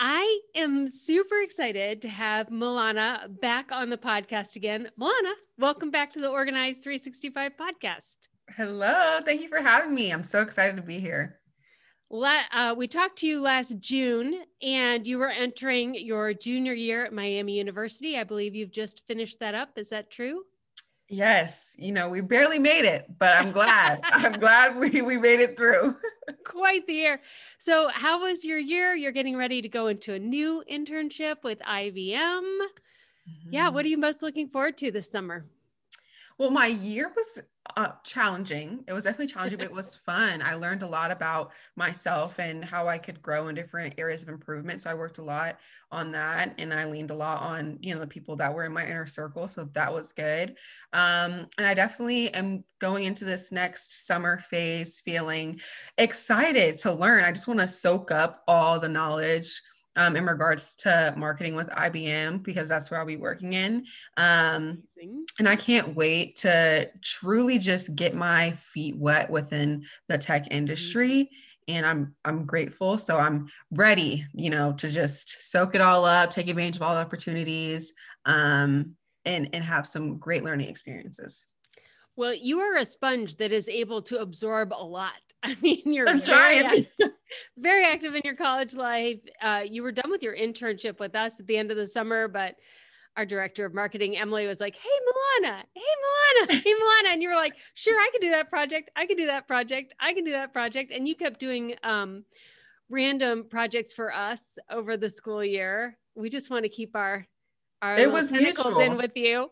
I am super excited to have Milana back on the podcast again. Milana, welcome back to the Organize 365 podcast. Hello. Thank you for having me. I'm so excited to be here. Uh, we talked to you last June, and you were entering your junior year at Miami University. I believe you've just finished that up. Is that true? Yes. You know, we barely made it, but I'm glad. I'm glad we, we made it through. Quite the year. So, how was your year? You're getting ready to go into a new internship with IBM. Mm-hmm. Yeah. What are you most looking forward to this summer? Well, my year was uh, challenging. It was definitely challenging, but it was fun. I learned a lot about myself and how I could grow in different areas of improvement. So I worked a lot on that, and I leaned a lot on you know the people that were in my inner circle. So that was good. Um, and I definitely am going into this next summer phase feeling excited to learn. I just want to soak up all the knowledge um, in regards to marketing with IBM because that's where I'll be working in. Um, and I can't wait to truly just get my feet wet within the tech mm-hmm. industry. And I'm I'm grateful. So I'm ready, you know, to just soak it all up, take advantage of all the opportunities, um, and and have some great learning experiences. Well, you are a sponge that is able to absorb a lot. I mean, you're very, active, very active in your college life. Uh, you were done with your internship with us at the end of the summer, but our director of marketing, Emily, was like, Hey, Milana, hey, Milana, hey, Milana. And you were like, Sure, I could do that project. I could do that project. I can do that project. And you kept doing um, random projects for us over the school year. We just want to keep our our it was mutual. in with you.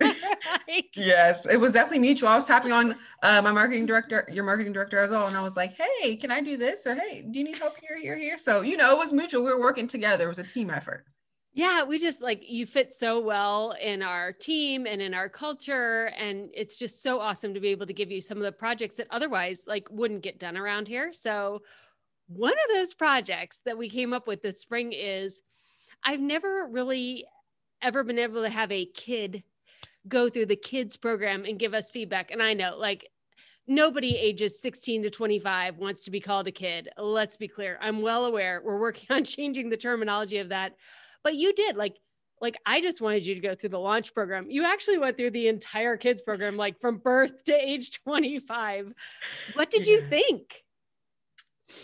yes, it was definitely mutual. I was tapping on uh, my marketing director, your marketing director as well, and I was like, "Hey, can I do this?" Or "Hey, do you need help here, here, here?" So you know, it was mutual. We were working together. It was a team effort. Yeah, we just like you fit so well in our team and in our culture, and it's just so awesome to be able to give you some of the projects that otherwise like wouldn't get done around here. So one of those projects that we came up with this spring is I've never really ever been able to have a kid go through the kids program and give us feedback. And I know like nobody ages 16 to 25 wants to be called a kid. Let's be clear. I'm well aware we're working on changing the terminology of that. But you did like like I just wanted you to go through the launch program. You actually went through the entire kids program like from birth to age 25. What did yes. you think?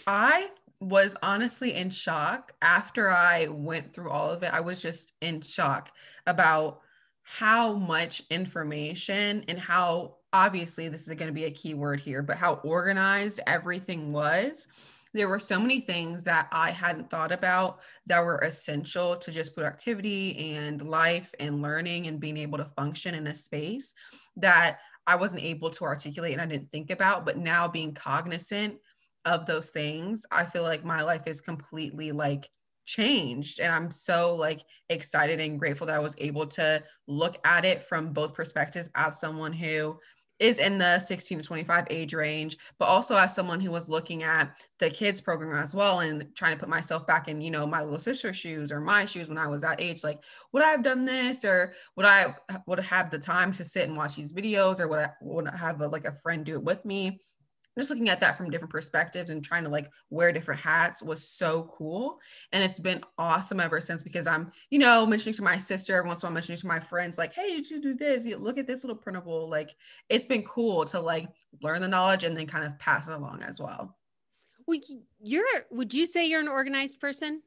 I was honestly in shock after I went through all of it. I was just in shock about how much information and how obviously this is going to be a key word here, but how organized everything was. There were so many things that I hadn't thought about that were essential to just productivity and life and learning and being able to function in a space that I wasn't able to articulate and I didn't think about. But now being cognizant of those things, I feel like my life is completely like changed and i'm so like excited and grateful that i was able to look at it from both perspectives as someone who is in the 16 to 25 age range but also as someone who was looking at the kids program as well and trying to put myself back in you know my little sister's shoes or my shoes when i was that age like would i have done this? Or would i would have the time to sit and watch these videos? Or would i would have a, like a friend do it with me just looking at that from different perspectives and trying to like wear different hats was so cool. And it's been awesome ever since because I'm, you know, mentioning to my sister, once I'm mentioning to my friends, like, hey, did you do this? You look at this little printable. Like, it's been cool to like learn the knowledge and then kind of pass it along as well. Well, you're, would you say you're an organized person?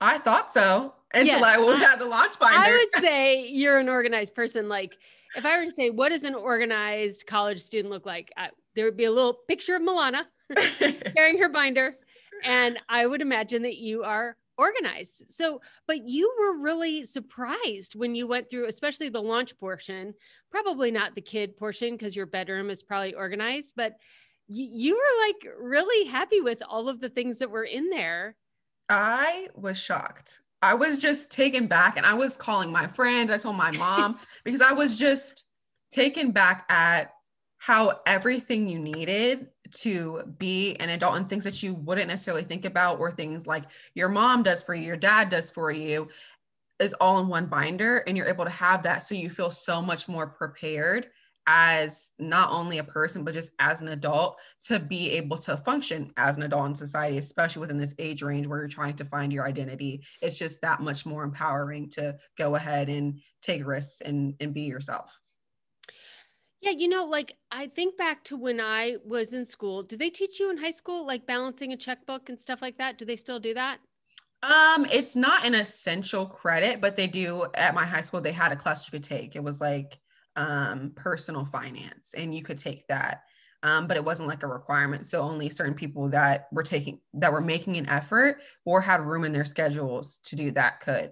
I thought so until yes, I would have the launch binder. I would say you're an organized person. Like, if I were to say, what does an organized college student look like? I, there would be a little picture of Milana carrying her binder. And I would imagine that you are organized. So, but you were really surprised when you went through, especially the launch portion, probably not the kid portion because your bedroom is probably organized, but you, you were like really happy with all of the things that were in there. I was shocked. I was just taken back and I was calling my friends. I told my mom because I was just taken back at how everything you needed to be an adult and things that you wouldn't necessarily think about or things like your mom does for you, your dad does for you is all in one binder and you're able to have that. So you feel so much more prepared as not only a person but just as an adult to be able to function as an adult in society especially within this age range where you're trying to find your identity. It's just that much more empowering to go ahead and take risks and, and be yourself yeah, you know, like I think back to when I was in school. Did they teach you in high school like balancing a checkbook and stuff like that? Do they still do that? Um, it's not an essential credit, but they do at my high school. They had a class you could take. It was like um, personal finance, and you could take that. Um, but it wasn't like a requirement. So only certain people that were taking that were making an effort or had room in their schedules to do that could.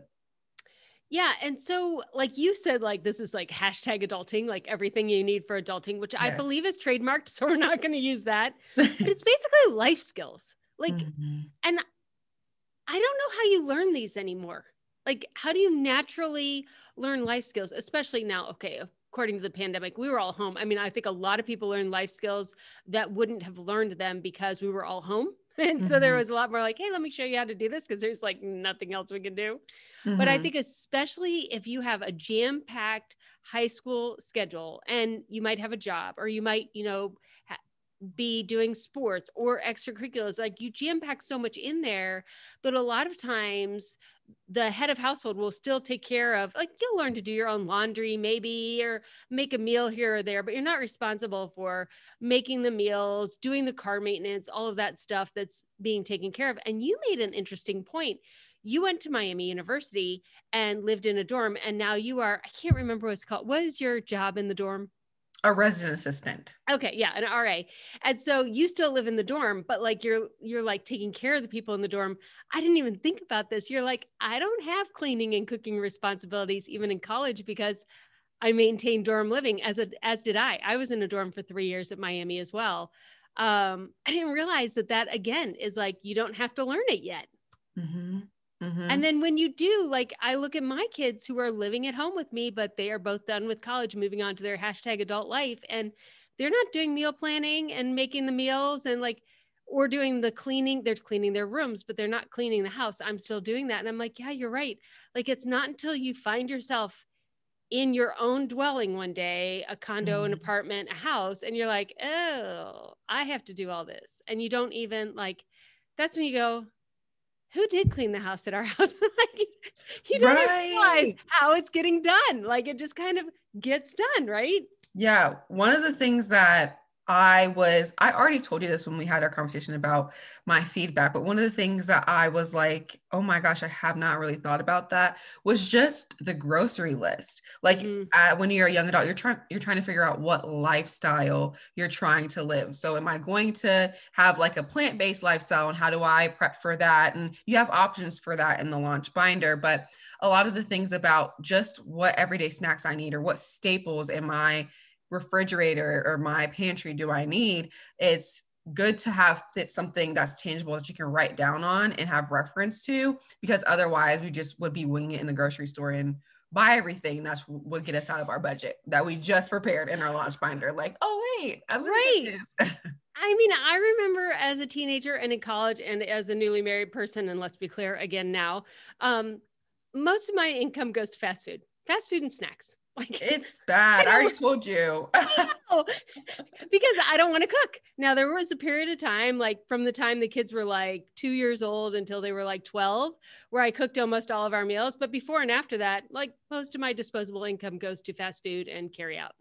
Yeah. And so, like you said, like this is like hashtag adulting, like everything you need for adulting, which yes. I believe is trademarked. So we're not going to use that. but it's basically life skills. Like, mm-hmm. and I don't know how you learn these anymore. Like, how do you naturally learn life skills, especially now? Okay, according to the pandemic, we were all home. I mean, I think a lot of people learned life skills that wouldn't have learned them because we were all home. And mm-hmm. so there mm-hmm. was a lot more like, hey, let me show you how to do this because there's like nothing else we can do. Mm-hmm. But I mm-hmm. think, especially if you have a jam packed high school schedule and you might have a job or you might, you know, ha- be doing sports or extracurriculars, like you jam pack so much in there that a lot of times the head of household will still take care of like you'll learn to do your own laundry maybe or make a meal here or there but you're not responsible for making the meals doing the car maintenance all of that stuff that's being taken care of and you made an interesting point you went to Miami University and lived in a dorm, and now you are, I can't remember what it's called. What is your job in the dorm? A resident assistant. Okay, yeah, an RA. And so you still live in the dorm, but like you're you're like taking care of the people in the dorm. I didn't even think about this. You're like, I don't have cleaning and cooking responsibilities even in college because I maintained dorm living as a as did I. I was in a dorm for 3 years at Miami as well. Um, I didn't realize that that again is like you don't have to learn it yet. Mm-hmm. Mm-hmm. And then when you do, like I look at my kids who are living at home with me, but they are both done with college, moving on to their hashtag adult life, and they're not doing meal planning and making the meals and like or doing the cleaning. They're cleaning their rooms, but they're not cleaning the house. I'm still doing that. And I'm like, yeah, you're right. Like it's not until you find yourself in your own dwelling one day, a condo, mm-hmm. an apartment, a house, and you're like, oh, I have to do all this. And you don't even like, that's when you go, who did clean the house at our house? like you don't right. realize how it's getting done. Like it just kind of gets done, right? Yeah. One of the things that I was, I already told you this when we had our conversation about my feedback, but one of the things that I was like, oh my gosh, I have not really thought about that was just the grocery list. Like mm-hmm. uh, when you're a young adult, you're trying, you're trying to figure out what lifestyle you're trying to live. So am I going to have like a plant-based lifestyle and how do I prep for that? And you have options for that in the launch binder, but a lot of the things about just what everyday snacks I need or what staples am I refrigerator or my pantry do I need? It's good to have it something that's tangible that you can write down on and have reference to because otherwise we just would be winging it in the grocery store and buy everything that's would get us out of our budget that we just prepared in our launch binder like oh wait I'm right I mean, I remember as a teenager and in college and as a newly married person, and let's be clear again now, um, most of my income goes to fast food, fast food and snacks. Like it's bad. I, I already told you. because I don't want to cook. Now there was a period of time, like from the time the kids were like two years old until they were like 12, where I cooked almost all of our meals. But before and after that, like most of my disposable income goes to fast food and carry out.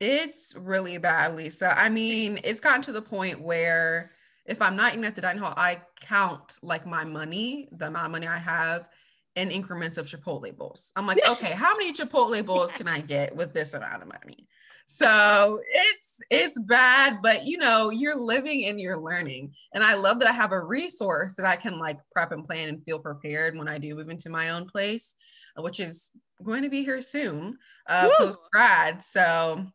It's really bad, Lisa. I mean, it's gotten to the point where if I'm not eating at the dining hall, I count like my money, the amount of money I have in increments of Chipotle bowls. I'm like, okay, how many Chipotle bowls can I get with this amount of money? So it's it's bad, but you know, you're living and you're learning. And I love that I have a resource that I can like prep and plan and feel prepared when I do move into my own place, which is going to be here soon, uh, post grad. So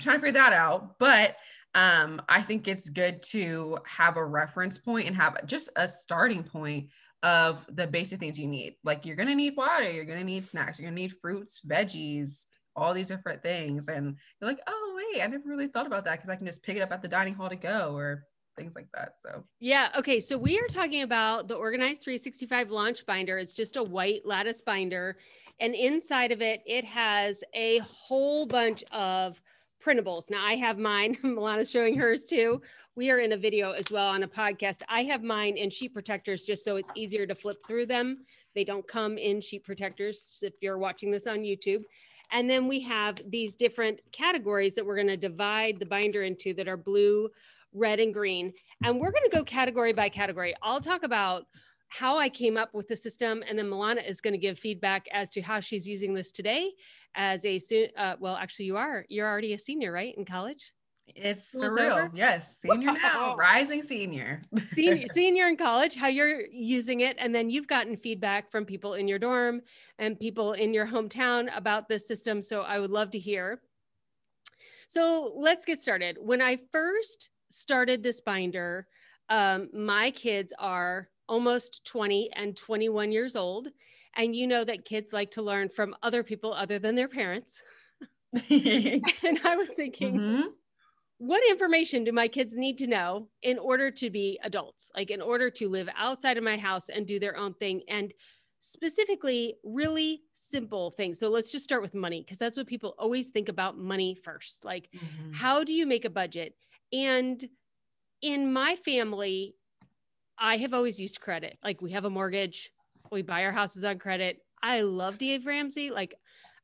trying to figure that out. But um, I think it's good to have a reference point and have just a starting point of the basic things you need. Like you're gonna need water, you're gonna need snacks, you're gonna need fruits, veggies, all these different things. And you're like, oh wait, I never really thought about that because I can just pick it up at the dining hall to go or things like that. So yeah. Okay. So we are talking about the Organize 365 launch binder. It's just a white lattice binder. And inside of it, it has a whole bunch of printables. Now I have mine. Milana's showing hers too. We are in a video as well on a podcast. I have mine in sheet protectors just so it's easier to flip through them. They don't come in sheet protectors if you're watching this on YouTube. And then we have these different categories that we're going to divide the binder into that are blue, red, and green. And we're going to go category by category. I'll talk about how I came up with the system, and then Milana is going to give feedback as to how she's using this today as a uh, well, actually, you are you're already a senior, right, in college? It's surreal. Yes, senior now, rising senior. senior. Senior in college, how you're using it, and then you've gotten feedback from people in your dorm and people in your hometown about this system. So I would love to hear. So let's get started. When I first started this binder, um, my kids are almost 20 and 21 years old. And you know that kids like to learn from other people other than their parents. and I was thinking, mm-hmm. What information do my kids need to know in order to be adults? Like in order to live outside of my house and do their own thing and specifically really simple things. So let's just start with money because that's what people always think about money first. Like mm-hmm. how do you make a budget? And in my family, I have always used credit. Like we have a mortgage, we buy our houses on credit. I love Dave Ramsey. Like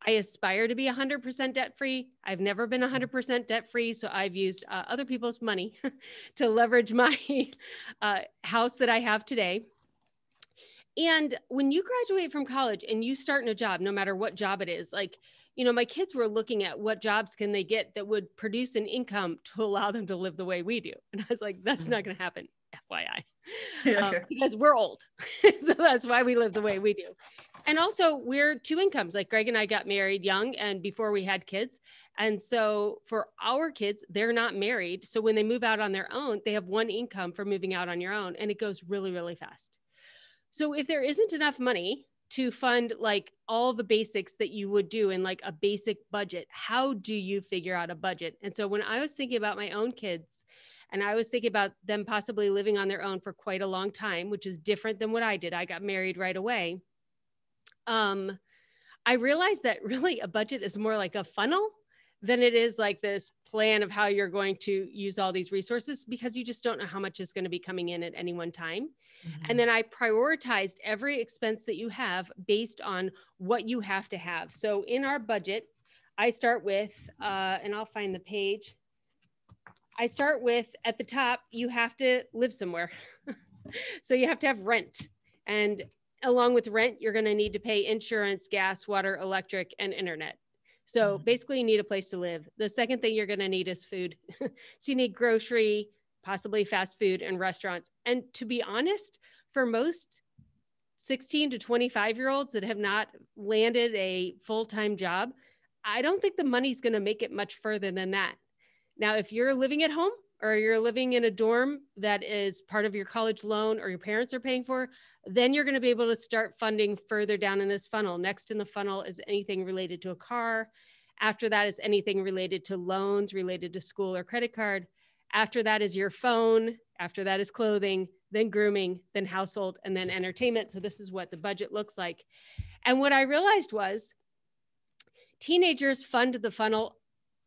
I aspire to be 100% debt free. I've never been 100% debt free. So I've used uh, other people's money to leverage my uh, house that I have today. And when you graduate from college and you start in a job, no matter what job it is, like, you know, my kids were looking at what jobs can they get that would produce an income to allow them to live the way we do. And I was like, that's not going to happen. FYI, yeah, um, because we're old. so that's why we live the way we do. And also, we're two incomes. Like Greg and I got married young and before we had kids. And so, for our kids, they're not married. So, when they move out on their own, they have one income for moving out on your own, and it goes really, really fast. So, if there isn't enough money to fund like all the basics that you would do in like a basic budget, how do you figure out a budget? And so, when I was thinking about my own kids, and I was thinking about them possibly living on their own for quite a long time, which is different than what I did. I got married right away. Um, I realized that really a budget is more like a funnel than it is like this plan of how you're going to use all these resources because you just don't know how much is going to be coming in at any one time. Mm-hmm. And then I prioritized every expense that you have based on what you have to have. So in our budget, I start with, uh, and I'll find the page. I start with at the top, you have to live somewhere. so you have to have rent. And along with rent, you're going to need to pay insurance, gas, water, electric, and internet. So mm-hmm. basically, you need a place to live. The second thing you're going to need is food. so you need grocery, possibly fast food, and restaurants. And to be honest, for most 16 to 25 year olds that have not landed a full time job, I don't think the money's going to make it much further than that. Now, if you're living at home or you're living in a dorm that is part of your college loan or your parents are paying for, then you're going to be able to start funding further down in this funnel. Next in the funnel is anything related to a car. After that is anything related to loans, related to school or credit card. After that is your phone. After that is clothing, then grooming, then household, and then entertainment. So, this is what the budget looks like. And what I realized was teenagers fund the funnel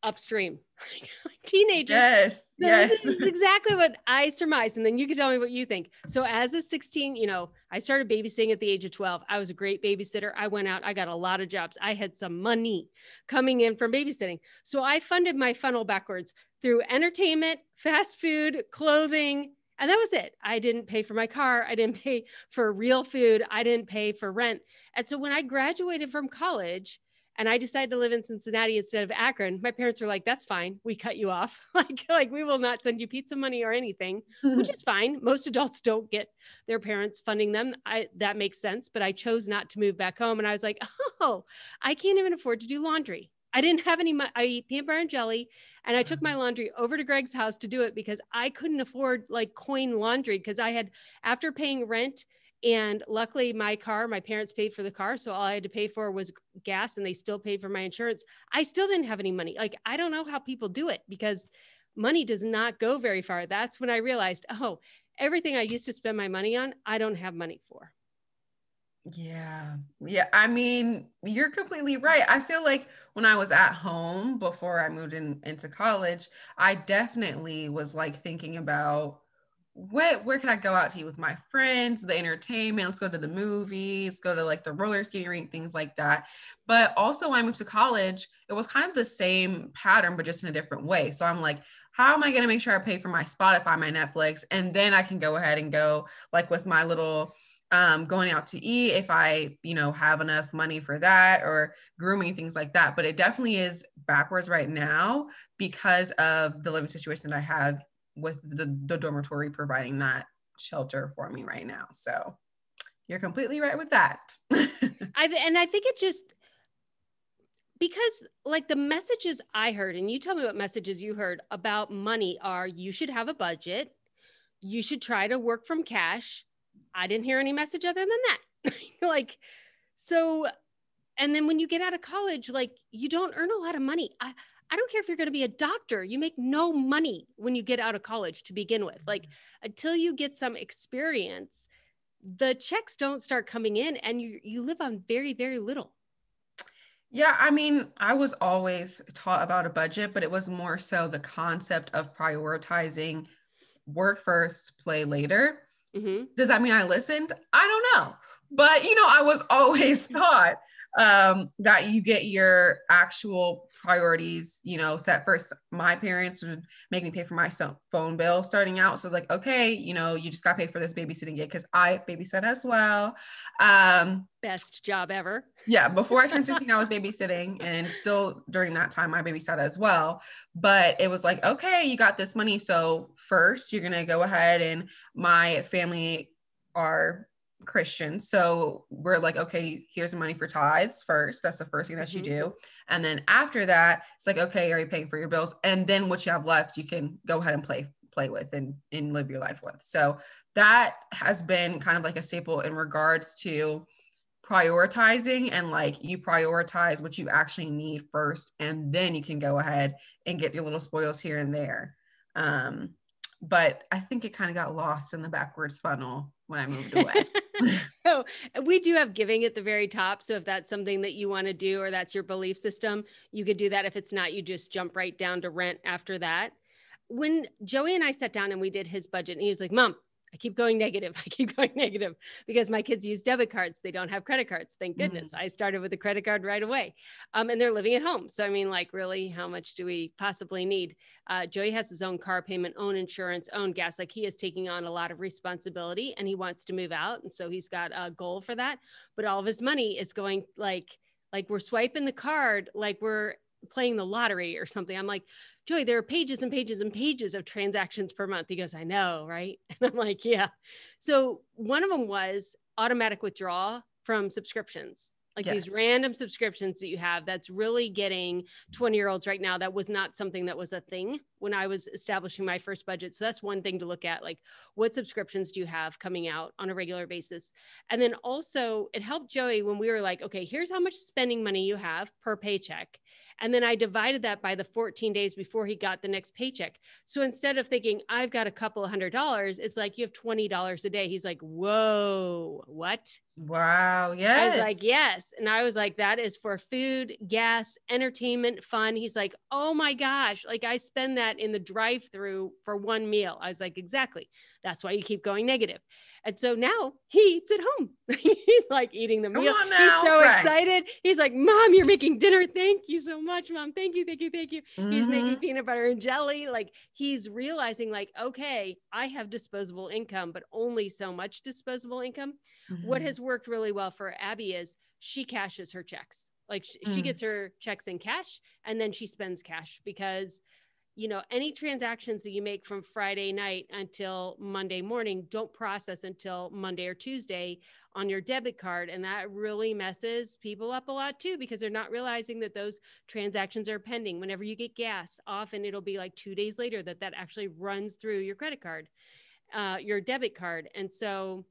upstream. Teenagers. Yes. So yes. This is exactly what I surmised. And then you can tell me what you think. So as a 16, you know, I started babysitting at the age of 12. I was a great babysitter. I went out, I got a lot of jobs. I had some money coming in from babysitting. So I funded my funnel backwards through entertainment, fast food, clothing, and that was it. I didn't pay for my car. I didn't pay for real food. I didn't pay for rent. And so when I graduated from college, and I decided to live in Cincinnati instead of Akron, my parents were like, "That's fine. We cut you off. like, like we will not send you pizza money or anything," which is fine. Most adults don't get their parents funding them. I that makes sense. But I chose not to move back home, and I was like, "Oh, I can't even afford to do laundry. I didn't have any. I eat peanut butter and jelly, and I took my mm-hmm. laundry over to Greg's house to do it because I couldn't afford like coin laundry because I had after paying rent." And luckily, my car, my parents paid for the car. So all I had to pay for was gas and they still paid for my insurance. I still didn't have any money. Like, I don't know how people do it because money does not go very far. That's when I realized, oh, everything I used to spend my money on, I don't have money for. Yeah. Yeah. I mean, you're completely right. I feel like when I was at home before I moved in into college, I definitely was like thinking about where where can I go out to eat with my friends, the entertainment, let's go to the movies, go to like the roller skating rink, things like that. But also when I moved to college, it was kind of the same pattern, but just in a different way. So I'm like, how am I going to make sure I pay for my Spotify, my Netflix, and then I can go ahead and go like with my little um, going out to eat if I, you know, have enough money for that or grooming things like that. But it definitely is backwards right now because of the living situation that I have with the, the dormitory providing that shelter for me right now. So you're completely right with that. I and I think it just because like the messages I heard, and you tell me what messages you heard about money are you should have a budget, you should try to work from cash. I didn't hear any message other than that. like, so, and then when you get out of college, like you don't earn a lot of money. I, I don't care if you're going to be a doctor, you make no money when you get out of college to begin with. Like, until you get some experience, the checks don't start coming in and you, you live on very, very little. Yeah, I mean, I was always taught about a budget, but it was more so the concept of prioritizing work first, play later. Mm-hmm. Does that mean I listened? I don't know. But, you know, I was always taught um, that you get your actual priorities, you know, set first. My parents would make me pay for my phone bill starting out. So like, okay, you know, you just got paid for this babysitting gig because I babysit as well. Um, Best job ever. Yeah, before I turned 16, I was babysitting, and still during that time, I babysat as well. But it was like, okay, you got this money. So first, you're gonna go ahead and my family are Christian. So we're like, okay, here's the money for tithes first. That's the first thing that mm-hmm. you do. And then after that, it's like, okay, are you paying for your bills? And then what you have left, you can go ahead and play play with and, and live your life with. So that has been kind of like a staple in regards to prioritizing and like you prioritize what you actually need first and then you can go ahead and get your little spoils here and there um but i think it kind of got lost in the backwards funnel when i moved away so uh, we do have giving at the very top. So if that's something that you want to do or that's your belief system, you could do that. If it's not, you just jump right down to rent after that. When Joey and I sat down and we did his budget, and he was like, Mom, I keep going negative. I keep going negative because my kids use debit cards. They don't have credit cards. Thank goodness. Mm. I started with a credit card right away. Um, and they're living at home. So, I mean, like, really, how much do we possibly need? Uh, Joey has his own car payment, own insurance, own gas. Like, he is taking on a lot of responsibility and he wants to move out. And so he's got a goal for that. But all of his money is going like, like we're swiping the card like we're playing the lottery or something. I'm like, Joey, there are pages and pages and pages of transactions per month. He goes, I know, right? And I'm like, yeah. So one of them was automatic withdrawal from subscriptions like yes. these random subscriptions that you have that's really getting 20 year olds right now that was not something that was a thing when i was establishing my first budget so that's one thing to look at like what subscriptions do you have coming out on a regular basis and then also it helped joey when we were like okay here's how much spending money you have per paycheck and then I divided that by the 14 days before he got the next paycheck. So instead of thinking, I've got a couple of hundred dollars, it's like you have $20 a day. He's like, whoa, what? Wow. Yes. I was like, yes. And I was like, that is for food, gas, entertainment, fun. He's like, oh my gosh. Like I spend that in the drive through for one meal. I was like, exactly. That's why you keep going negative. And so now he eats at home. He's like eating the Come meal. He's so right. excited. He's like, Mom, you're making dinner. Thank you so much, Mom. Thank you, thank you, thank you. Mm-hmm. He's making mm-hmm. peanut butter and jelly. Like he's realizing, like, okay, I have disposable income, but only so much disposable income. Mm-hmm. What has worked really well for Abby is she cashes her checks. Like she, mm. she gets her checks in cash and then she spends cash because you know any transactions that you make from friday night until monday morning don't process until monday or tuesday on your debit card. And that really messes people up a lot too because they're not realizing that those transactions are pending. Whenever you get gas often it'll be like two days later that that actually runs through your credit card uh, your debit card. And so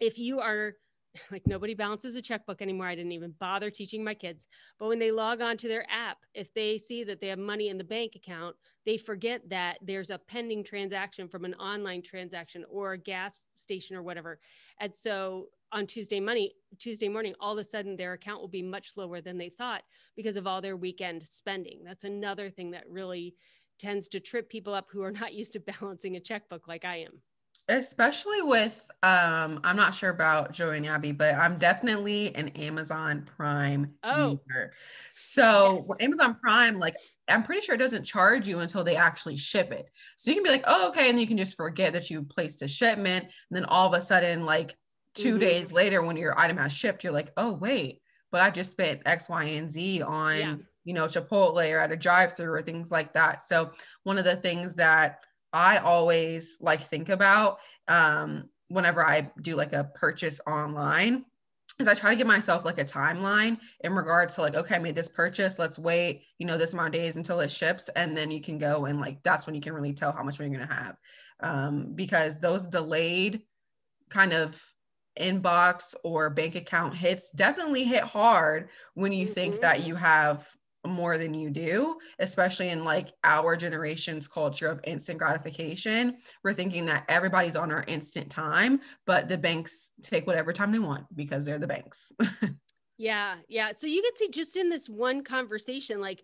if you are like nobody balances a checkbook anymore. I didn't even bother teaching my kids. But when they log on to their app, if they see that they have money in the bank account, they forget that there's a pending transaction from an online transaction or a gas station or whatever. And so on Tuesday money, Tuesday morning, all of a sudden their account will be much lower than they thought because of all their weekend spending. That's another thing that really tends to trip people up who are not used to balancing a checkbook like I am especially with um i'm not sure about joey and abby but i'm definitely an amazon prime oh. user so yes. amazon prime like i'm pretty sure it doesn't charge you until they actually ship it so you can be like oh okay and you can just forget that you placed a shipment and then all of a sudden like 2 mm-hmm. days later when your item has shipped you're like oh wait but i just spent x y and z on yeah. you know chipotle or at a drive through or things like that so one of the things that I always like think about um, whenever I do like a purchase online is I try to give myself like a timeline in regards to like, okay, I made this purchase. Let's wait, you know, this amount of days until it ships. And then you can go and like, that's when you can really tell how much money you're going to have. Um, because those delayed kind of inbox or bank account hits definitely hit hard when you think mm-hmm. that you have more than you do, especially in like our generation's culture of instant gratification. We're thinking that everybody's on our instant time, but the banks take whatever time they want because they're the banks. yeah. Yeah. So you can see just in this one conversation, like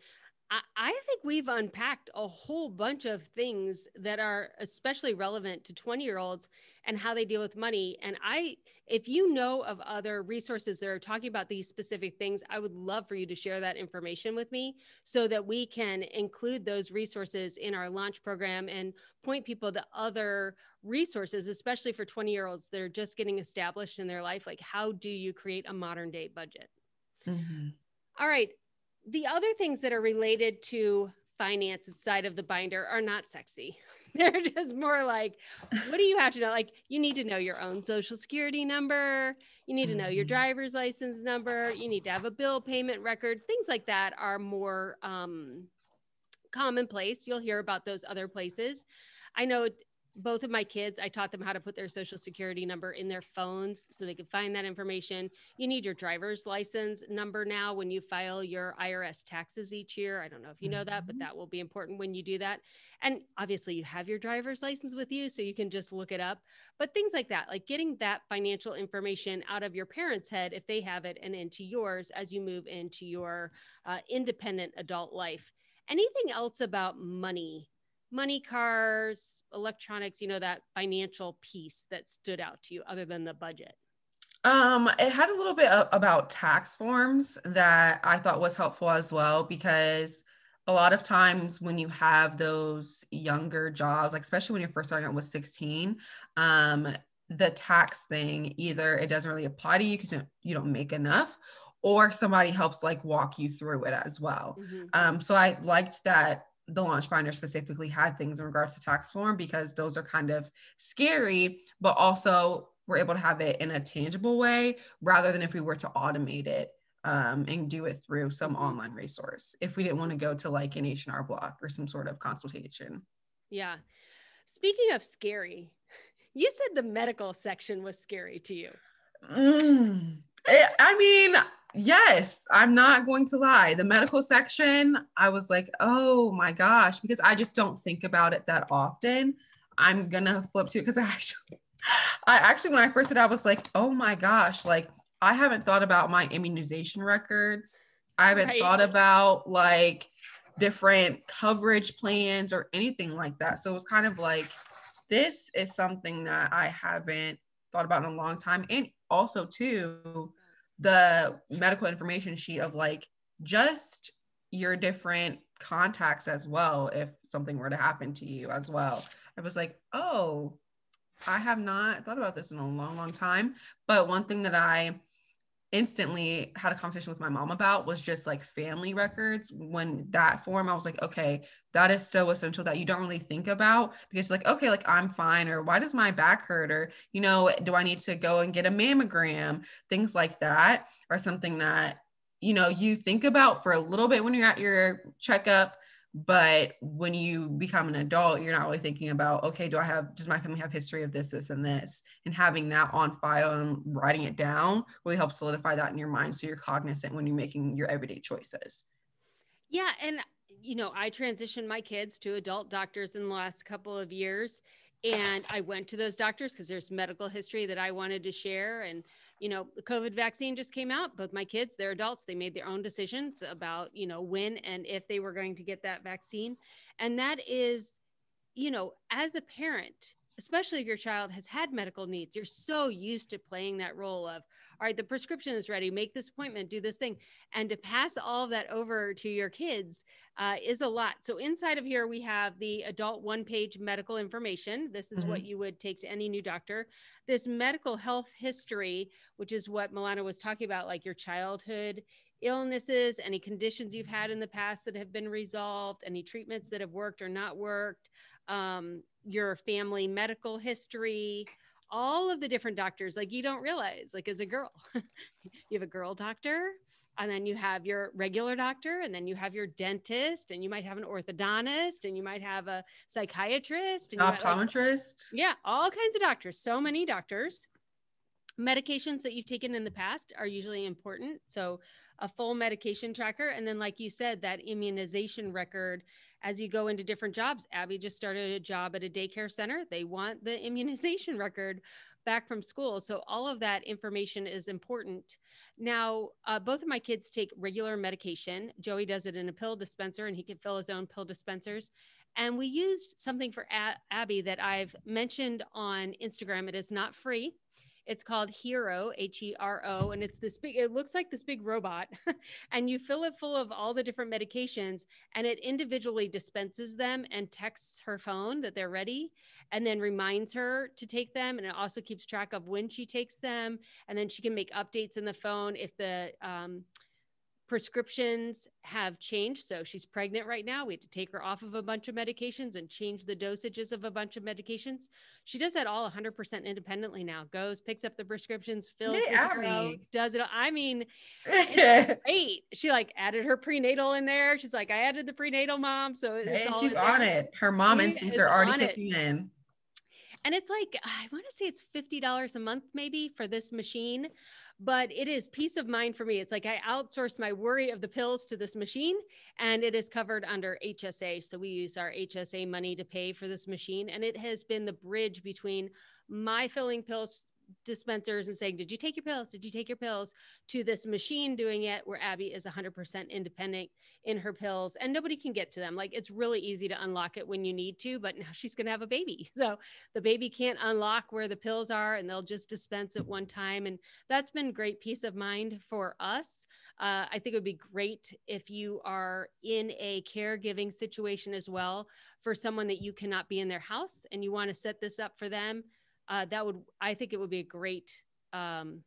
I, think we've unpacked a whole bunch of things that are especially relevant to 20 year olds and how they deal with money. And I, if you know of other resources that are talking about these specific things, I would love for you to share that information with me so that we can include those resources in our launch program and point people to other resources, especially for 20 year olds that are just getting established in their life. Like, how do you create a modern day budget? Mm-hmm. All right the other things that are related to finance side of the binder are not sexy. They're just more like, what do you have to know? Like, you need to know your own social security number. You need to know your mm-hmm. driver's license number. You need to have a bill payment record. Things like that are more um, commonplace. You'll hear about those other places. I know both of my kids, I taught them how to put their social security number in their phones so they could find that information. You need your driver's license number now when you file your IRS taxes each year. I don't know if you know that, but mm-hmm. that will be important when you do that. And obviously, you have your driver's license with you, so you can just look it up. But things like that, like getting that financial information out of your parents' head if they have it and into yours as you move into your uh, independent adult life. Anything else about money money cars, electronics, you know, that financial piece that stood out to you other than the budget? Um, it had a little bit about tax forms that I thought was helpful as well because a lot of times when you have those younger jobs, like especially when you're first starting out with 16, um, the tax thing either it doesn't really apply to you because you don't make enough or somebody helps like walk you through it as well. Mm-hmm. Um, so I liked that the launch binder specifically had things in regards to tax form because those are kind of scary, but also we're able to have it in a tangible way rather than if we were to automate it um, and do it through some online resource if we didn't want to go to like an H&R block or some sort of consultation. Yeah. Speaking of scary, you said the medical section was scary to you. Mm, I mean, yes, I'm not going to lie. The medical section, I was like, oh my gosh, because I just don't think about it that often. I'm gonna flip to it because I actually, I actually, when I first did, I was like, oh my gosh, like I haven't thought about my immunization records. I haven't right. thought about like different coverage plans or anything like that. So it was kind of like, this is something that I haven't thought about in a long time. And also, too, the medical information sheet of like just your different contacts as well if something were to happen to you as well. I was like, oh, I have not thought about this in a long, long time. But one thing that I instantly had a conversation with my mom about was just like family records. When that form i was like okay that is so essential that you don't really think about because like okay like i'm fine or why does my back hurt? or you know do i need to go and get a mammogram? things like that are something that you know you think about for a little bit when you're at your checkup but when you become an adult you're not really thinking about okay do i have does my family have history of this this and this? And having that on file and writing it down really helps solidify that in your mind so you're cognizant when you're making your everyday choices. Yeah and you know i transitioned my kids to adult doctors in the last couple of years and i went to those doctors because there's medical history that i wanted to share and you know, the COVID vaccine just came out. Both my kids, they're adults, they made their own decisions about, you know, when and if they were going to get that vaccine. And that is, you know, as a parent, especially if your child has had medical needs, you're so used to playing that role of, all right, the prescription is ready, make this appointment, do this thing. And to pass all of that over to your kids uh, is a lot. So inside of here, we have the adult one page medical information. This is mm-hmm. what you would take to any new doctor. This medical health history, which is what Milana was talking about, like your childhood illnesses, any conditions you've had in the past that have been resolved, any treatments that have worked or not worked, um, your family medical history, all of the different doctors like you don't realize like as a girl you have a girl doctor and then you have your regular doctor and then you have your dentist and you might have an orthodontist and you might have a psychiatrist and optometrist like, yeah all kinds of doctors so many doctors. Medications that you've taken in the past are usually important so a full medication tracker and then like you said that immunization record as you go into different jobs. Abby just started a job at a daycare center. They want the immunization record back from school. So all of that information is important. Now, uh, both of my kids take regular medication. Joey does it in a pill dispenser and he can fill his own pill dispensers. And we used something for a- Abby that I've mentioned on Instagram. It is not free. It's called Hero, H E R O, and it's this big, it looks like this big robot. and you fill it full of all the different medications, and it individually dispenses them and texts her phone that they're ready, and then reminds her to take them. And it also keeps track of when she takes them. And then she can make updates in the phone if the, um, prescriptions have changed. So she's pregnant right now. We had to take her off of a bunch of medications and change the dosages of a bunch of medications. She does that all 100% independently now. Goes, picks up the prescriptions, fills it out, does it. I mean, it's great. She like added her prenatal in there. She's like, I added the prenatal mom. So hey, she's on it. Her mom instincts are already kicking in. And it's like, I want to say it's $50 a month maybe for this machine but it is peace of mind for me. It's like I outsource my worry of the pills to this machine and it is covered under HSA. So we use our HSA money to pay for this machine. And it has been the bridge between my filling pills dispensers and saying, Did you take your pills? Did you take your pills? to this machine doing it where Abby is 100% independent in her pills and nobody can get to them. Like it's really easy to unlock it when you need to, but now she's going to have a baby. So the baby can't unlock where the pills are and they'll just dispense at one time. And that's been great peace of mind for us. Uh, I think it would be great if you are in a caregiving situation as well for someone that you cannot be in their house and you want to set this up for them uh, that would I think it would be a great um,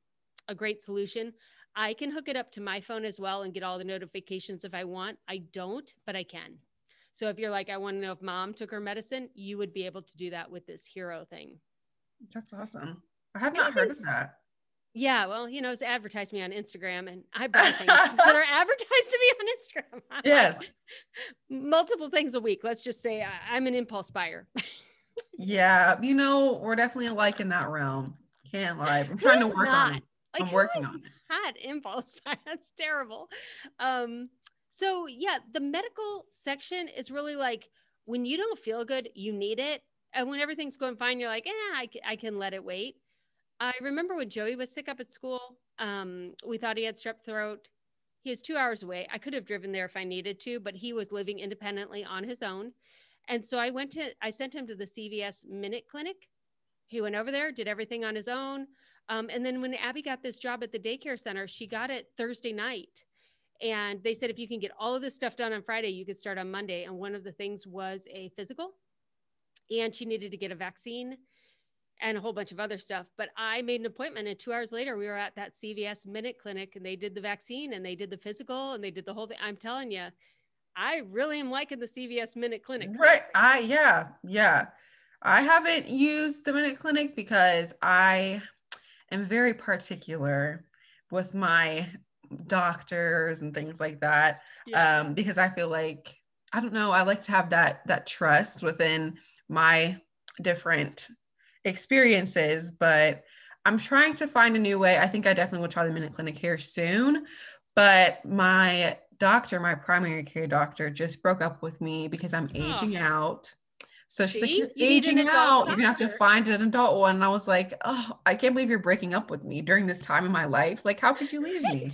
a great solution. I can hook it up to my phone as well and get all the notifications if I want. I don't, but I can. So if you're like, I want to know if mom took her medicine, you would be able to do that with this hero thing. That's awesome. I have not heard of that. Yeah, well, you know, it's advertised me on Instagram and I buy things that are advertised to me on Instagram. yes. Multiple things a week. Let's just say I, am an impulse buyer. yeah, you know, we're definitely alike in that realm. Can't lie. I'm trying to work not. on it. Like, I'm working on it. Had impulse That's terrible. Um, so yeah, the medical section is really like when you don't feel good, you need it. And when everything's going fine, you're like, yeah, I, I can let it wait. I remember when Joey was sick up at school, um, we thought he had strep throat. He was two hours away. I could have driven there if I needed to, but he was living independently on his own. And so I went to, I sent him to the CVS Minute Clinic. He went over there, did everything on his own. Um, and then when Abby got this job at the daycare center, she got it Thursday night. And they said, if you can get all of this stuff done on Friday, you could start on Monday. And one of the things was a physical. And she needed to get a vaccine and a whole bunch of other stuff. But I made an appointment, and two hours later, we were at that CVS Minute Clinic, and they did the vaccine, and they did the physical, and they did the whole thing. I'm telling you, I really am liking the CVS Minute Clinic. Right. I yeah, yeah. I haven't used the Minute Clinic because I am very particular with my doctors and things like that. Yeah. Um, because I feel like I don't know, I like to have that that trust within my different experiences, but I'm trying to find a new way. I think I definitely will try the minute clinic here soon, but my doctor, my primary care doctor, just broke up with me because I'm aging oh. out. So she's See? like, You're you aging out. You're gonna have to find an adult one. And I was like, Oh, I can't believe you're breaking up with me during this time in my life. Like, how could you leave me?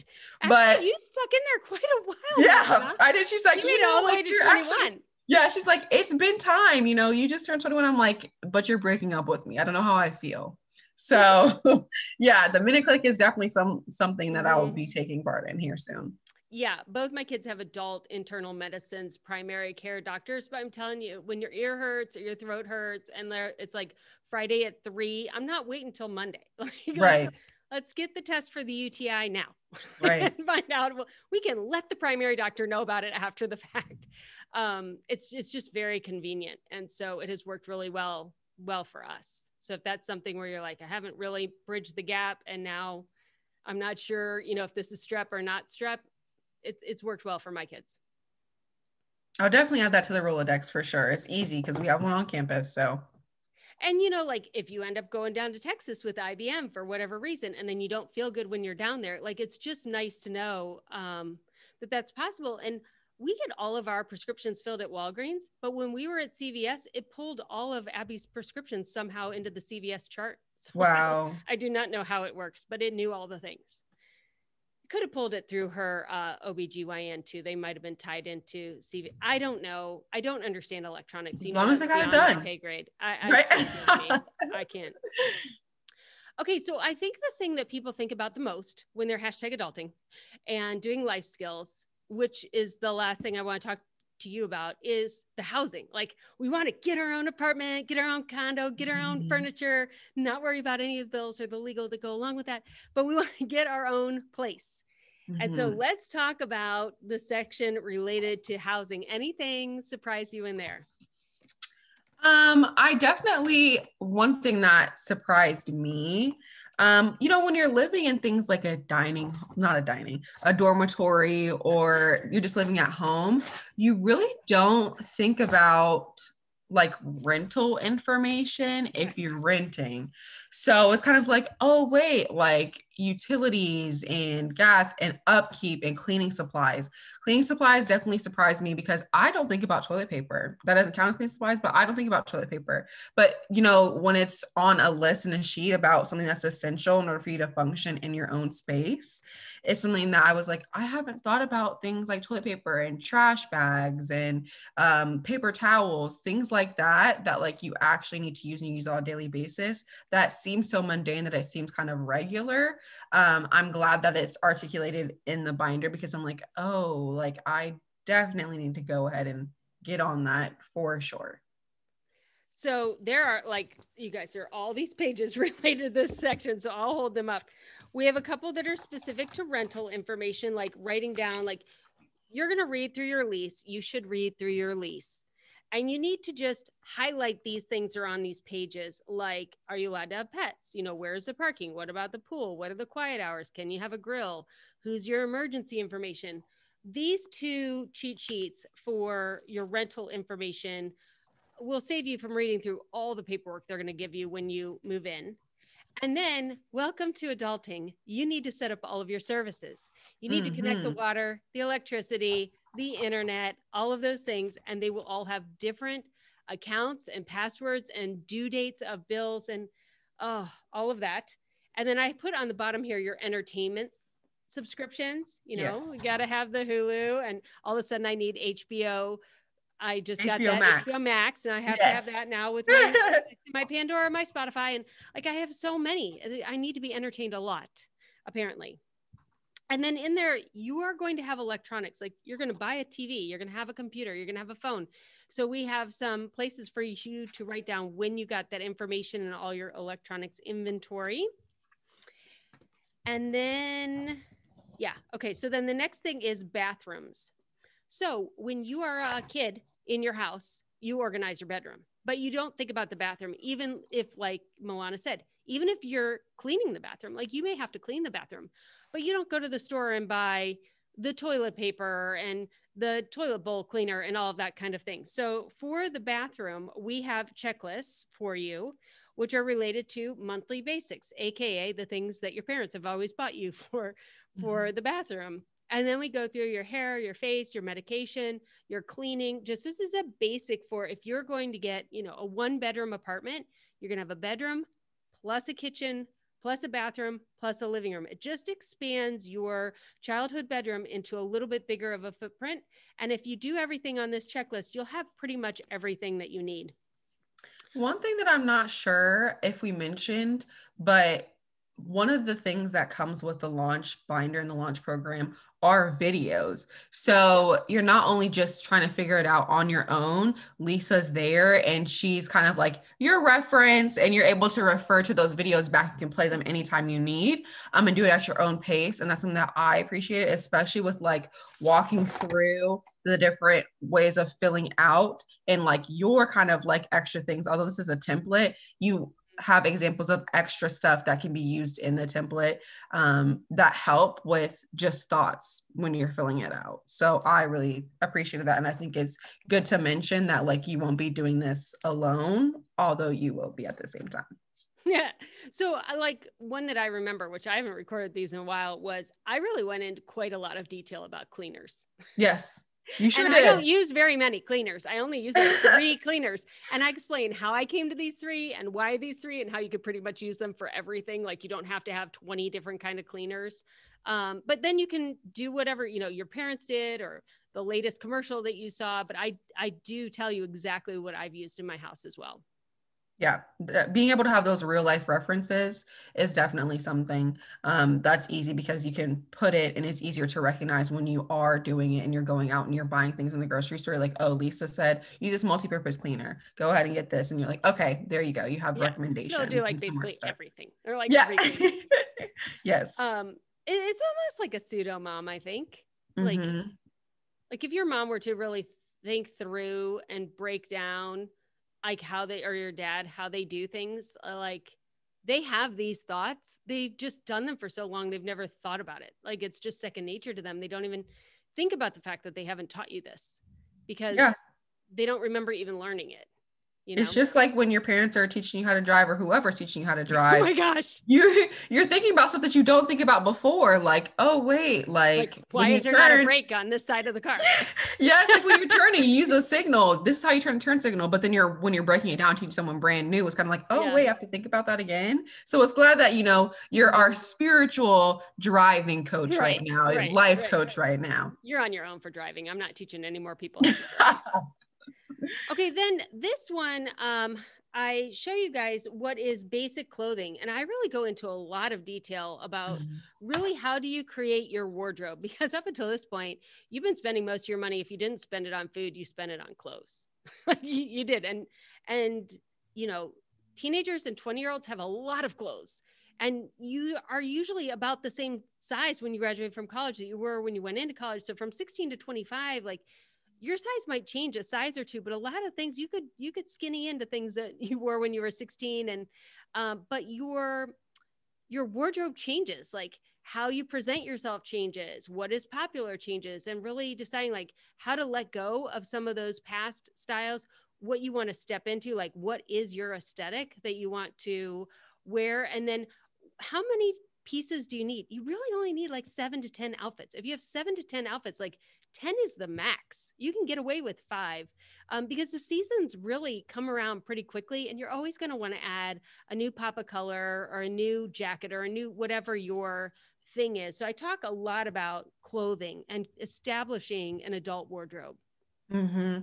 Actually, but you stuck in there quite a while. Yeah, I did. She's like, you, you know, like, to 21. Actually, yeah, she's like, it's been time, you know, you just turned 21. I'm like, but you're breaking up with me. I don't know how I feel. So yeah, the minute click is definitely some something that I will mm-hmm. be taking part in here soon. Yeah, both my kids have adult internal medicines primary care doctors, but I'm telling you, when your ear hurts or your throat hurts and it's like Friday at three, I'm not waiting until Monday. like, right. Let's, let's, get the test for the UTI now. Right. and find out. Well, we can let the primary doctor know about it after the fact. Um, it's it's just very convenient, and so it has worked really well well for us. So if that's something where you're like, I haven't really bridged the gap, and now I'm not sure, you know, if this is strep or not strep, it's it's worked well for my kids. I'll definitely add that to the Rolodex for sure. It's easy because we have one on campus. So and you know, like if you end up going down to Texas with IBM for whatever reason, and then you don't feel good when you're down there, like it's just nice to know um, that that's possible. And we get all of our prescriptions filled at Walgreens, but when we were at CVS, it pulled all of Abby's prescriptions somehow into the CVS chart. So wow. I do not know how it works, but it knew all the things could have pulled it through her uh, OBGYN too. They might have been tied into CV. I don't know. I don't understand electronics. As long as I got it done. Pay grade. I, I, right? I can't. Okay, so I think the thing that people think about the most when they're hashtag adulting and doing life skills, which is the last thing I want to talk to you about, is the housing. Like we want to get our own apartment, get our own condo, get our own mm-hmm. furniture, not worry about any of the bills or the legal that go along with that, but we want to get our own place. Mm-hmm. And so mm-hmm. let's talk about the section related to housing. Anything surprise you in there? Um, I definitely one thing that surprised me um, you know, when you're living in things like a dining, not a dining, a dormitory, or you're just living at home, you really don't think about like rental information if you're renting. So it's kind of like, oh, wait, like utilities and gas and upkeep and cleaning supplies. Cleaning supplies definitely surprised me because I don't think about toilet paper. That doesn't count as cleaning supplies, but I don't think about toilet paper. But you know, when it's on a list and a sheet about something that's essential in order for you to function in your own space, it's something that I was like, I haven't thought about things like toilet paper and trash bags and um, paper towels, things like that, that like you actually need to use and use on a daily basis. That seems so mundane that it seems kind of regular um, I'm glad that it's articulated in the binder because I'm like, oh, like I definitely need to go ahead and get on that for sure. So there are like you guys are all these pages related to this section, so I'll hold them up. We have a couple that are specific to rental information, like writing down like you're going to read through your lease. You should read through your lease. And you need to just highlight these things are on these pages. Like, are you allowed to have pets? You know, where's the parking? What about the pool? What are the quiet hours? Can you have a grill? Who's your emergency information? These two cheat sheets for your rental information will save you from reading through all the paperwork they're going to give you when you move in. And then, welcome to adulting. You need to set up all of your services. You need mm-hmm. to connect the mm-hmm. water, the electricity, the internet, all of those things, and they will all have different accounts and passwords and due dates of bills and oh, all of that. And then I put on the bottom here your entertainment subscriptions. You know, yes. we got to have the Hulu, and all of a sudden I need HBO. I just HBO got that Max. HBO Max, and I have yes. to have that now with my, my Pandora, my Spotify, and like I have so many. I need to be entertained a lot, apparently and then in there you are going to have electronics like you're going to buy a tv you're going to have a computer you're going to have a phone. So we have some places for you to write down when you got that information and all your electronics inventory. And then yeah okay so then the next thing is bathrooms. So when you are a kid in your house you organize your bedroom but you don't think about the bathroom even if like Milana said even if you're cleaning the bathroom like you may have to clean the bathroom but you don't go to the store and buy the toilet paper and the toilet bowl cleaner and all of that kind of thing. So for the bathroom, we have checklists for you, which are related to monthly basics, aka the things that your parents have always bought you for for mm-hmm. the bathroom. And then we go through your hair, your face, your medication, your cleaning. Just this is a basic for if you're going to get, you know, a one bedroom apartment, you're going to have a bedroom plus a kitchen plus a bathroom plus a living room. It just expands your childhood bedroom into a little bit bigger of a footprint. And if you do everything on this checklist, you'll have pretty much everything that you need. One thing that I'm not sure if we mentioned, but one of the things that comes with the launch binder and the launch program are videos. So you're not only just trying to figure it out on your own, Lisa's there and she's kind of like your reference and you're able to refer to those videos back. You can play them anytime you need um, and do it at your own pace. And that's something that I appreciate, especially with like walking through the different ways of filling out and like your kind of like extra things. Although this is a template, you have examples of extra stuff that can be used in the template um, that help with just thoughts when you're filling it out. So I really appreciated that. And I think it's good to mention that like you won't be doing this alone, although you will be at the same time. Yeah. So I like one that I remember, which I haven't recorded these in a while, was I really went into quite a lot of detail about cleaners. Yes. You sure and did. I don't use very many cleaners. I only use like three cleaners. And I explain how I came to these three and why these three and how you could pretty much use them for everything. Like you don't have to have 20 different kind of cleaners. Um, but then you can do whatever, you know, your parents did or the latest commercial that you saw. But I, I do tell you exactly what I've used in my house as well yeah being able to have those real life references is definitely something um, that's easy because you can put it and it's easier to recognize when you are doing it and you're going out and you're buying things in the grocery store like oh lisa said use this multi-purpose cleaner. Go ahead and get this. And you're like okay there you go. You have yeah. recommendations they'll do like basically everything they're like yeah. yes. Um it, it's almost like a pseudo mom i think. Like mm-hmm. like if your mom were to really think through and break down like how they or your dad how they do things uh, like they have these thoughts. They've just done them for so long they've never thought about it. Like it's just second nature to them. They don't even think about the fact that they haven't taught you this because yeah. they don't remember even learning it you know? It's just like when your parents are teaching you how to drive or whoever's teaching you how to drive. Oh my gosh. You you're thinking about stuff that you don't think about before. Like, oh wait, like, like why is there turn, not a brake on this side of the car? yes, like when you're turning, you use a signal. This is how you turn turn signal. But then you're when you're breaking it down, teach someone brand new, it's kind of like, oh yeah. wait, I have to think about that again. So it's glad that you know you're our spiritual driving coach right, right now, right, life right, coach right now. You're on your own for driving. I'm not teaching any more people. okay, then this one, um, I show you guys what is basic clothing. And I really go into a lot of detail about mm-hmm. really how do you create your wardrobe? Because up until this point, you've been spending most of your money. If you didn't spend it on food, you spent it on clothes. you, you did. And, and, you know, teenagers and 20 year olds have a lot of clothes and you are usually about the same size when you graduate from college that you were when you went into college so from 16 to 25 like your size might change a size or two but a lot of things you could you could skinny into things that you wore when you were 16 and um, but your your wardrobe changes like how you present yourself changes what is popular changes and really deciding like how to let go of some of those past styles what you want to step into like what is your aesthetic that you want to wear and then how many pieces do you need? You really only need like seven to ten outfits. If you have seven to ten outfits like 10 is the max. You can get away with five um, because the seasons really come around pretty quickly, and you're always going to want to add a new pop of color or a new jacket or a new whatever your thing is. So I talk a lot about clothing and establishing an adult wardrobe. Mm-hmm.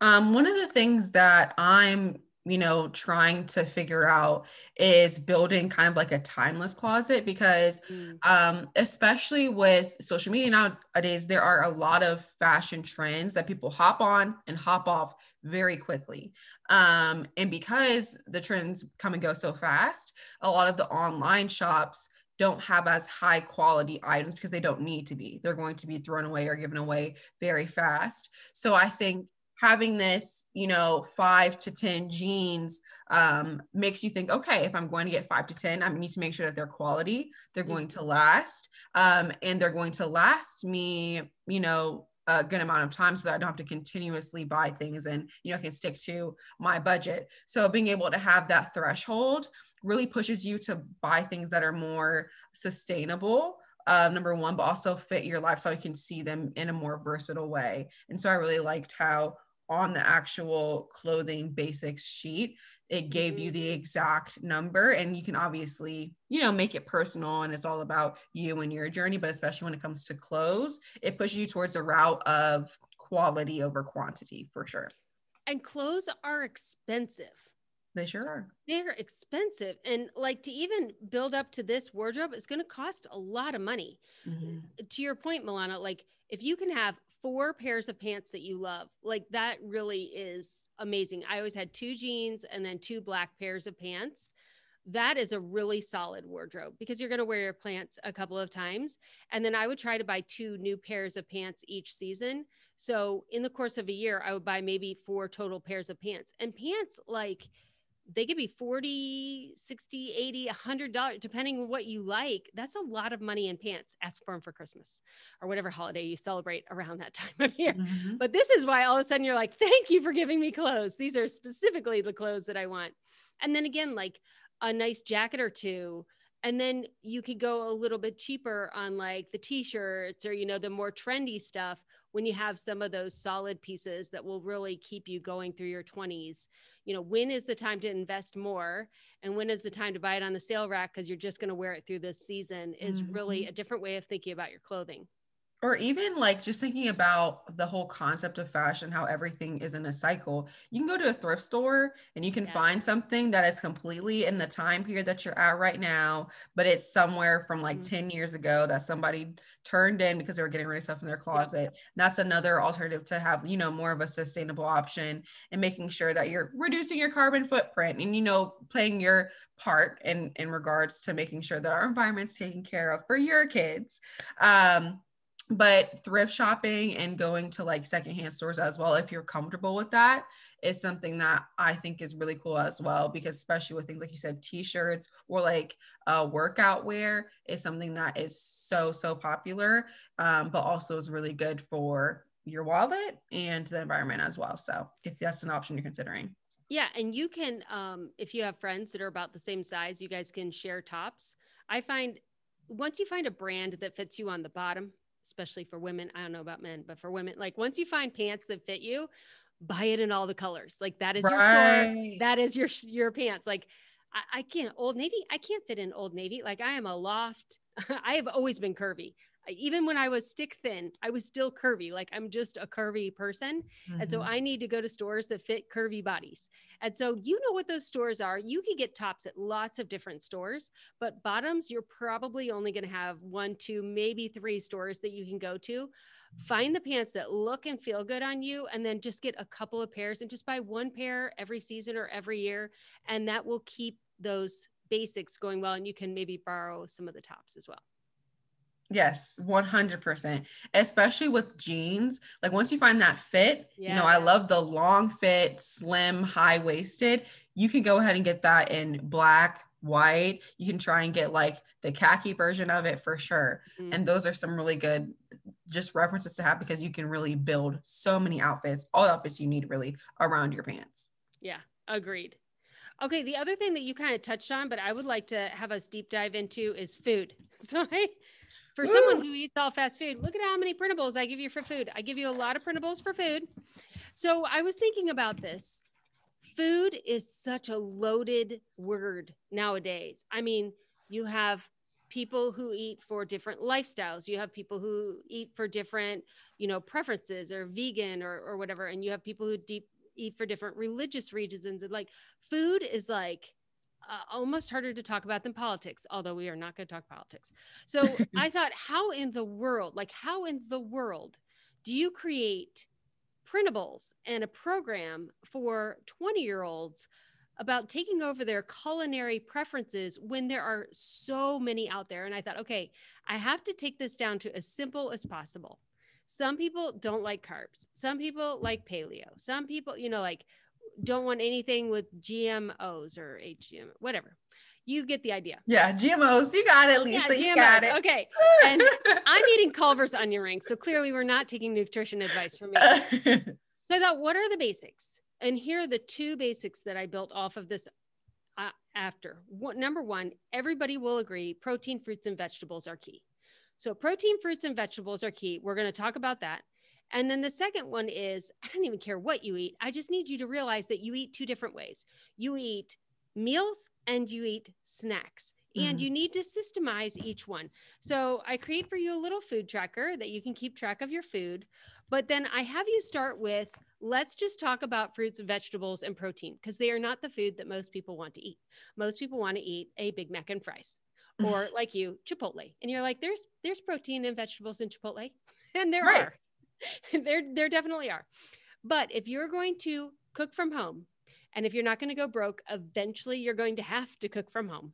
Um, one of the things that I'm you know, trying to figure out is building kind of like a timeless closet because, mm. um, especially with social media nowadays, there are a lot of fashion trends that people hop on and hop off very quickly. Um, and because the trends come and go so fast, a lot of the online shops don't have as high quality items because they don't need to be. They're going to be thrown away or given away very fast. So I think having this, you know, five to 10 jeans um, makes you think, okay, if I'm going to get five to 10, I need to make sure that they're quality, they're going to last, um, and they're going to last me, you know, a good amount of time so that I don't have to continuously buy things and you know I can stick to my budget. So being able to have that threshold really pushes you to buy things that are more sustainable. Uh, number one, but also fit your lifestyle. You can see them in a more versatile way. And so I really liked how on the actual clothing basics sheet it gave you the mm-hmm. exact number and you can obviously you know make it personal and it's all about you and your journey but especially when it comes to clothes it pushes you towards a route of quality over quantity for sure and clothes are expensive they sure are they're expensive and like to even build up to this wardrobe is going to cost a lot of money mm-hmm. to your point milana like if you can have four pairs of pants that you love like that really is amazing. I always had two jeans and then two black pairs of pants. That is a really solid wardrobe because you're going to wear your pants a couple of times. And then I would try to buy two new pairs of pants each season. So in the course of a year, I would buy maybe four total pairs of pants. And pants, like, they could be 40 60 80 100 dollars depending on what you like. That's a lot of money in pants. Ask for them for christmas or whatever holiday you celebrate around that time of year. Mm-hmm. but this is why all of a sudden you're like thank you for giving me clothes. These are specifically the clothes that i want. And then again like a nice jacket or two and then you could go a little bit cheaper on like the t-shirts or you know the more trendy stuff when you have some of those solid pieces that will really keep you going through your 20s you know when is the time to invest more and when is the time to buy it on the sale rack because you're just going to wear it through this season is mm-hmm. really a different way of thinking about your clothing or even like just thinking about the whole concept of fashion how everything is in a cycle you can go to a thrift store and you can yeah. find something that is completely in the time period that you're at right now but it's somewhere from like mm-hmm. 10 years ago that somebody turned in because they were getting rid of stuff in their closet yeah. that's another alternative to have you know more of a sustainable option and making sure that you're reducing your carbon footprint and you know playing your part in in regards to making sure that our environment's taken care of for your kids um but thrift shopping and going to like secondhand stores as well if you're comfortable with that is something that i think is really cool as well because especially with things like you said t-shirts or like uh, workout wear is something that is so so popular um, but also is really good for your wallet and the environment as well. So if that's an option you're considering. Yeah and you can um, if you have friends that are about the same size you guys can share tops. I find once you find a brand that fits you on the bottom especially for women. I don't know about men, but for women, like once you find pants that fit you, buy it in all the colors. Like that is right. your store. That is your your pants. Like I, I can't Old Navy. I can't fit in Old Navy. Like I am a loft. I have always been curvy even when I was stick thin, I was still curvy. Like I'm just a curvy person. Mm-hmm. And so mm-hmm. I need to go to stores that fit curvy bodies. And so you know what those stores are. You can get tops at lots of different stores, but bottoms, you're probably only going to have one, two, maybe three stores that you can go to. Find the pants that look and feel good on you, and then just get a couple of pairs and just buy one pair every season or every year. And that will keep those basics going well. And you can maybe borrow some of the tops as well. Yes, 100%. Especially with jeans. Like once you find that fit, yeah. you know, I love the long fit, slim, high waisted. You can go ahead and get that in black, white. You can try and get like the khaki version of it for sure. Mm-hmm. And those are some really good just references to have because you can really build so many outfits, all outfits you need really around your pants. Yeah, agreed. Okay, the other thing that you kind of touched on, but I would like to have us deep dive into is food. So I for Woo! someone who eats all fast food, look at how many printables I give you for food. I give you a lot of printables for food. So I was thinking about this. Food is such a loaded word nowadays. I mean, you have people who eat for different lifestyles. You have people who eat for different, you know, preferences or vegan or, or whatever. And you have people who deep eat for different religious reasons. And like food is like uh, almost harder to talk about than politics, although we are not going to talk politics. So I thought, how in the world, like, how in the world do you create printables and a program for 20 year olds about taking over their culinary preferences when there are so many out there? And I thought, okay, I have to take this down to as simple as possible. Some people don't like carbs. Some people like paleo. Some people, you know, like don't want anything with GMOs or HGM, whatever. you get the idea. Yeah, GMOs. You got it, Lisa. Yeah, you got it. Okay. And I'm eating Culver's onion rings. So clearly we're not taking nutrition advice from me. so I thought, what are the basics? And here are the two basics that I built off of this uh, after. What, number one, everybody will agree protein, fruits, and vegetables are key. So protein, fruits, and vegetables are key. We're going to talk about that. And then the second one is I don't even care what you eat. I just need you to realize that you eat two different ways. You eat meals and you eat snacks. And mm-hmm. you need to systemize each one. So I create for you a little food tracker that you can keep track of your food. But then I have you start with let's just talk about fruits and vegetables and protein because they are not the food that most people want to eat. Most people want to eat a Big Mac and fries or like you, Chipotle. And you're like, there's there's protein and vegetables in Chipotle. And there right. are. there there definitely are. But if you're going to cook from home and if you're not going to go broke, eventually you're going to have to cook from home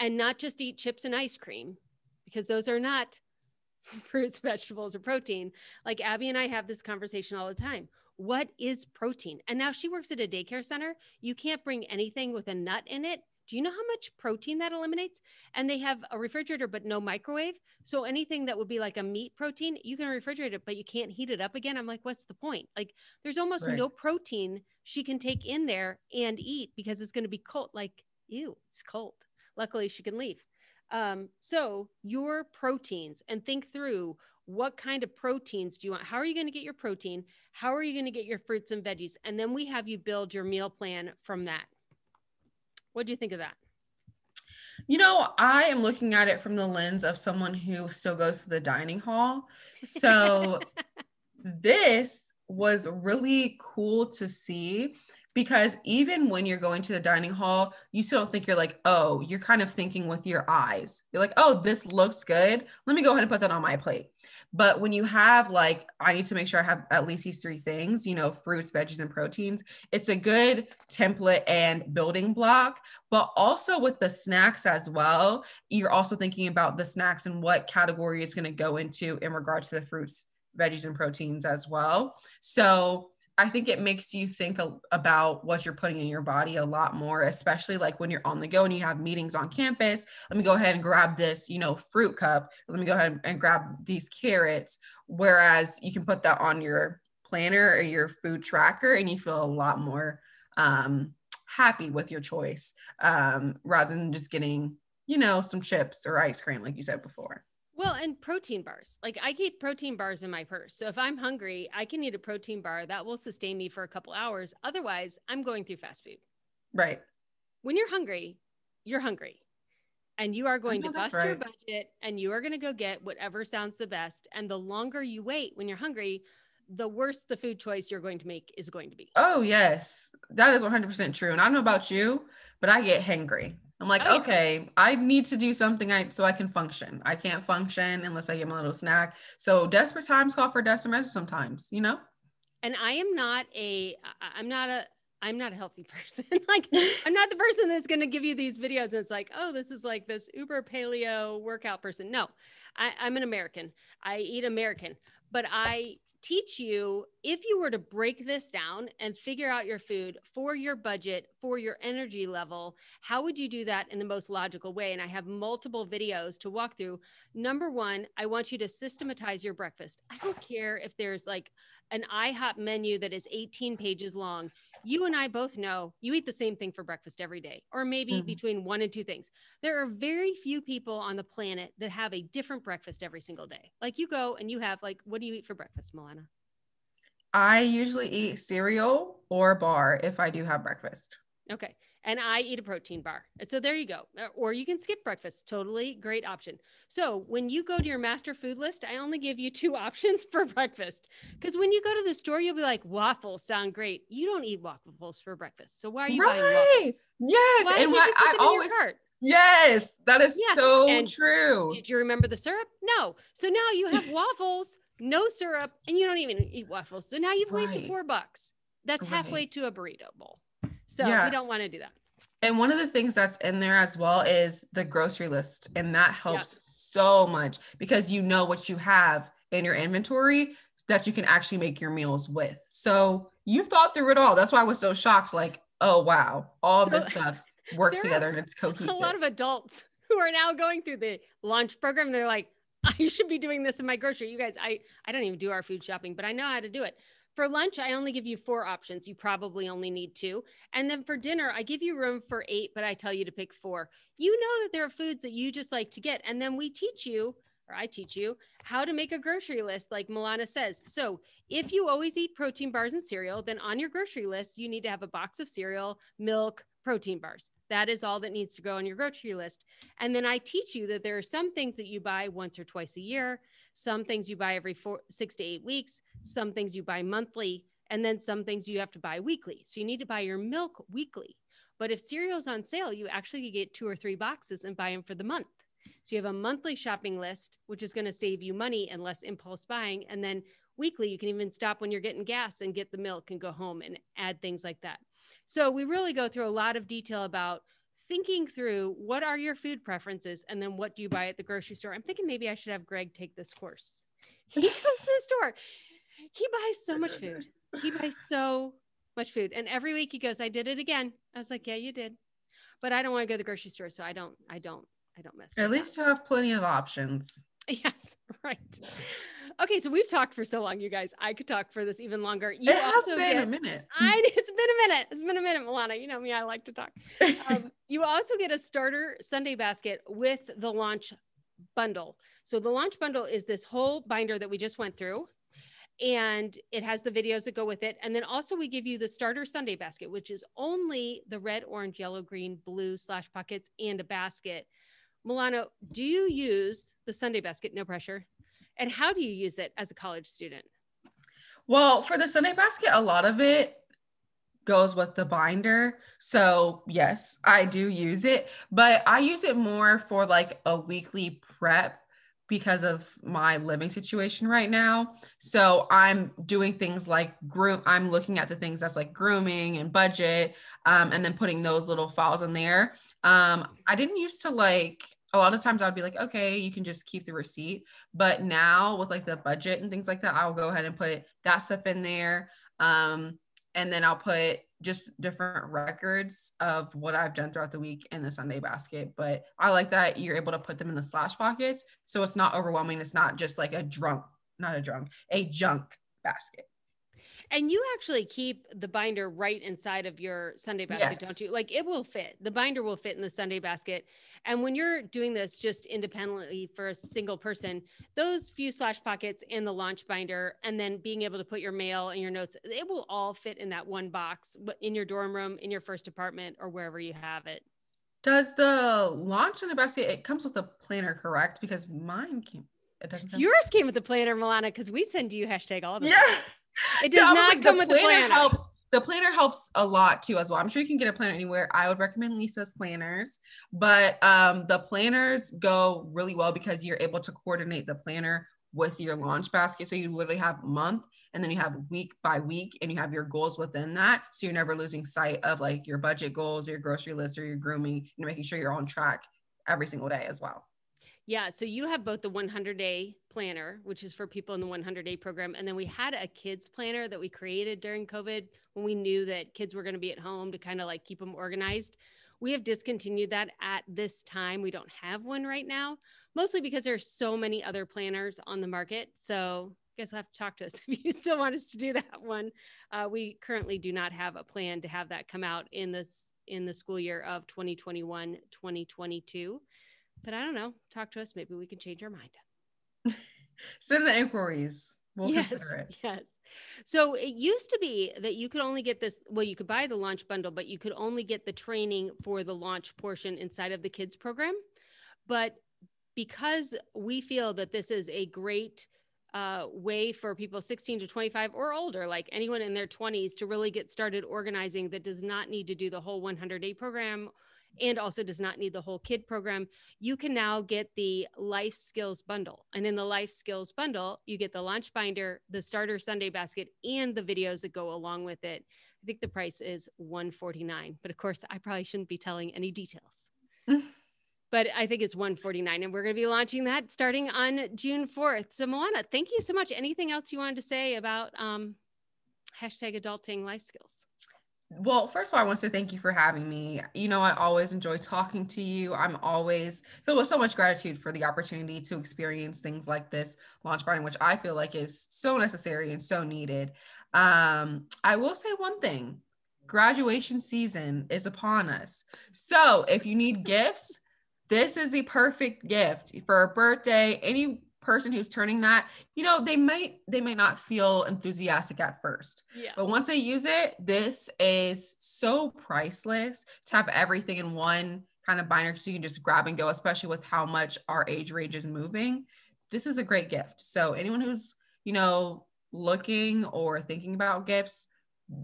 and not just eat chips and ice cream because those are not fruits, vegetables, or protein. Like Abby and I have this conversation all the time. What is protein? And now she works at a daycare center. You can't bring anything with a nut in it. Do you know how much protein that eliminates? And they have a refrigerator, but no microwave. So anything that would be like a meat protein, you can refrigerate it, but you can't heat it up again. I'm like, what's the point? Like, there's almost right. no protein she can take in there and eat because it's going to be cold. Like, ew, it's cold. Luckily, she can leave. Um, so, your proteins and think through what kind of proteins do you want? How are you going to get your protein? How are you going to get your fruits and veggies? And then we have you build your meal plan from that. What do you think of that? You know, I am looking at it from the lens of someone who still goes to the dining hall. So, this was really cool to see because even when you're going to the dining hall, you still think you're like, oh, you're kind of thinking with your eyes. You're like, oh, this looks good. Let me go ahead and put that on my plate. But when you have like, I need to make sure I have at least these three things, you know, fruits, veggies, and proteins, it's a good template and building block. But also with the snacks as well, you're also thinking about the snacks and what category it's going to go into in regards to the fruits, veggies, and proteins as well. So, I think it makes you think a, about what you're putting in your body a lot more, especially like when you're on the go and you have meetings on campus. Let me go ahead and grab this, you know, fruit cup. Let me go ahead and grab these carrots. Whereas you can put that on your planner or your food tracker and you feel a lot more um, happy with your choice um, rather than just getting, you know, some chips or ice cream, like you said before. Well, and protein bars. Like I keep protein bars in my purse. So if I'm hungry, I can eat a protein bar that will sustain me for a couple hours. Otherwise, I'm going through fast food. Right. When you're hungry, you're hungry. And you are going to bust right. your budget and you are going to go get whatever sounds the best. And the longer you wait when you're hungry, the worse the food choice you're going to make is going to be. Oh, yes. That is 100% true. And I don't know about you, but I get hangry. I'm like, oh, okay, I need to do something I so I can function. I can't function unless I get my little snack. So desperate times call for desperate measures sometimes, you know? And I am not a I'm not a I'm not a healthy person. like I'm not the person that's going to give you these videos and it's like, oh, this is like this uber paleo workout person. No, I, I'm an American. I eat American, but I teach you if you were to break this down and figure out your food for your budget, for your energy level, how would you do that in the most logical way? And I have multiple videos to walk through. Number one, I want you to systematize your breakfast. I don't care if there's like an IHOP menu that is 18 pages long you and I both know you eat the same thing for breakfast every day, or maybe mm-hmm. between one and two things. There are very few people on the planet that have a different breakfast every single day. Like you go and you have, like, what do you eat for breakfast, Milana? I usually eat cereal or bar if I do have breakfast. Okay and I eat a protein bar. So there you go. Uh, or you can skip breakfast. Totally great option. So when you go to your master food list, I only give you two options for breakfast. Because when you go to the store, you'll be like, waffles sound great. You don't eat waffles for breakfast. So why are you right. buying waffles? Yes. Why and what I always Yes, that is yeah. so and true. Did you remember the syrup? No. So now you have waffles, no syrup, and you don't even eat waffles. So now you've right. wasted four bucks. That's right. halfway to a burrito bowl. So yeah. we don't want to do that. And one of the things that's in there as well is the grocery list. And that helps so much because you know what you have in your inventory that you can actually make your meals with. So you've thought through it all. That's why I was so shocked. Like, oh wow, all so, this stuff. works together and it's cohesive. A lot of adults who are now going through the launch program. They're like, I should be doing this in my grocery. You guys, I, I don't even do our food shopping, but I know how to do it. For lunch, I only give you four options. You probably only need two. And then for dinner, I give you room for eight, but I tell you to pick four. You know that there are foods that you just like to get. And then we teach you, or I teach you, how to make a grocery list, like Milana says. So if you always eat protein bars and cereal, then on your grocery list, you need to have a box of cereal, milk, protein bars. That is all that needs to go on your grocery list. And then I teach you that there are some things that you buy once or twice a year, some things you buy every four, six to eight weeks, some things you buy monthly, and then some things you have to buy weekly. So you need to buy your milk weekly. But if cereal's on sale, you actually get two or three boxes and buy them for the month. So you have a monthly shopping list, which is going to save you money and less impulse buying. And then weekly, you can even stop when you're getting gas and get the milk and go home and add things like that. So we really go through a lot of detail about thinking through what are your food preferences and then what do you buy at the grocery store. I'm thinking maybe I should have Greg take this course. He goes to the store. He buys so much food. He buys so much food. And every week he goes, I did it again. I was like, Yeah, you did. But I don't want to go to the grocery store. So I don't, I don't, I don't mess At least that. you have plenty of options. Yes, right. Okay, so we've talked for so long, you guys. I could talk for this even longer. You it has been get, a minute. I it's been a minute. It's been a minute, Milana. You know me, I like to talk. Um, you also get a starter Sunday basket with the launch bundle. So the launch bundle is this whole binder that we just went through. And it has the videos that go with it. And then also we give you the starter Sunday basket, which is only the red, orange, yellow, green, blue slash pockets and a basket. Milana, do you use the Sunday basket? No pressure and how do you use it as a college student? Well, for the Sunday basket, a lot of it goes with the binder. So, yes, I do use it, but I use it more for like a weekly prep because of my living situation right now. So I'm doing things like groom. I'm looking at the things that's like grooming and budget, um, and then putting those little files in there. Um, I didn't used to like a lot of times I'd be like, okay, you can just keep the receipt. But now with like the budget and things like that, I'll go ahead and put that stuff in there. Um, and then I'll put just different records of what I've done throughout the week in the Sunday basket. But I like that you're able to put them in the slash pockets. So it's not overwhelming. It's not just like a drunk, not a drunk, a junk basket. And you actually keep the binder right inside of your Sunday basket, yes. don't you? Like it will fit. The binder will fit in the Sunday basket. And when you're doing this just independently for a single person, those few slash pockets in the launch binder, and then being able to put your mail and your notes, it will all fit in that one box in your dorm room, in your first apartment, or wherever you have it. Does the launch in the basket, it comes with a planner, correct? Because mine came, it doesn't. Come. Yours came with the planner, Milana, because we send you hashtag all the. Yeah. It does not like, come the with the planner. Helps the planner helps a lot too as well. I'm sure you can get a planner anywhere. I would recommend lisa's planners but um, the planners go really well because you're able to coordinate the planner with your launch basket. So you literally have month and then you have week by week and you have your goals within that. So you're never losing sight of like your budget goals or your grocery list or your grooming and making sure you're on track every single day as well yeah. So you have both the 100 day planner, which is for people in the 100 day program. And then we had a kids planner that we created during COVID when we knew that kids were going to be at home to kind of like keep them organized. We have discontinued that at this time. We don't have one right now, mostly because there's so many other planners on the market. So I guess I'll have to talk to us if you still want us to do that one. Uh, we currently do not have a plan to have that come out in this in the school year of 2021 2022 but I don't know. Talk to us. Maybe we can change our mind. Send the inquiries. We'll yes, consider it. Yes. So it used to be that you could only get this. Well, you could buy the launch bundle, but you could only get the training for the launch portion inside of the kids program. But because we feel that this is a great uh, way for people 16 to 25 or older, like anyone in their 20s, to really get started organizing that does not need to do the whole 100 day program and also does not need the whole kid program, you can now get the life skills bundle. And in the life skills bundle, you get the launch binder, the starter Sunday basket, and the videos that go along with it. I think the price is 149, but of course, I probably shouldn't be telling any details. but I think it's 149 and we're going to be launching that starting on June 4th. So Milana, thank you so much. Anything else you wanted to say about um, hashtag adulting life skills? Well, first of all, I want to thank you for having me. You know, I always enjoy talking to you. I'm always filled with so much gratitude for the opportunity to experience things like this launch party, which I feel like is so necessary and so needed. Um, I will say one thing graduation season is upon us. So if you need gifts, this is the perfect gift for a birthday, any person who's turning that you know they might they might not feel enthusiastic at first yeah. but once they use it this is so priceless to have everything in one kind of binder so you can just grab and go especially with how much our age range is moving this is a great gift so anyone who's you know looking or thinking about gifts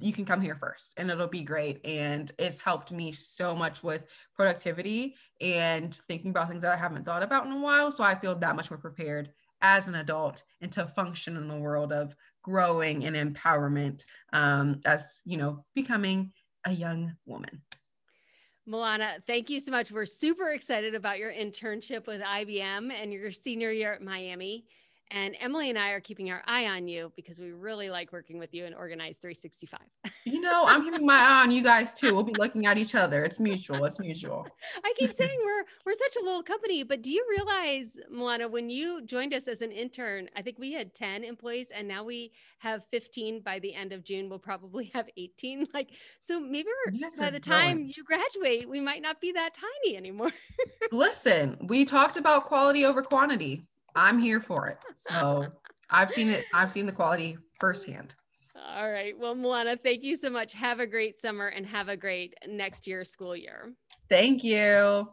you can come here first and it'll be great. And it's helped me so much with productivity and thinking about things that I haven't thought about in a while. So I feel that much more prepared as an adult and to function in the world of growing and empowerment um, as, you know, becoming a young woman. Milana, thank you so much. We're super excited about your internship with IBM and your senior year at Miami. And Emily and I are keeping our eye on you because we really like working with you in Organize 365. You know, I'm keeping my eye on you guys too. We'll be looking at each other. It's mutual. It's mutual. I keep saying we're we're such a little company, but do you realize, Milana, when you joined us as an intern, I think we had 10 employees and now we have 15 by the end of June. We'll probably have 18. Like, so maybe by the time growing. you graduate, we might not be that tiny anymore. Listen, we talked about quality over quantity. I'm here for it. So I've seen it. I've seen the quality firsthand. All right. Well, Milana, thank you so much. Have a great summer and have a great next year school year. Thank you.